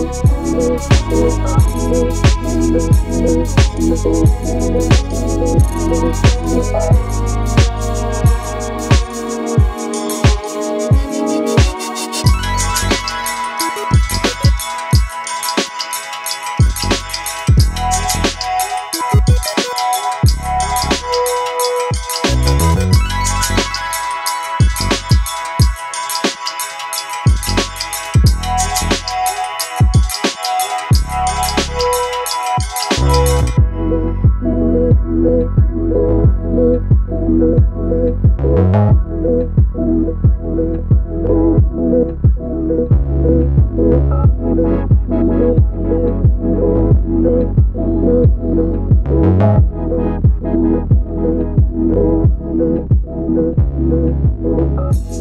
Thank you.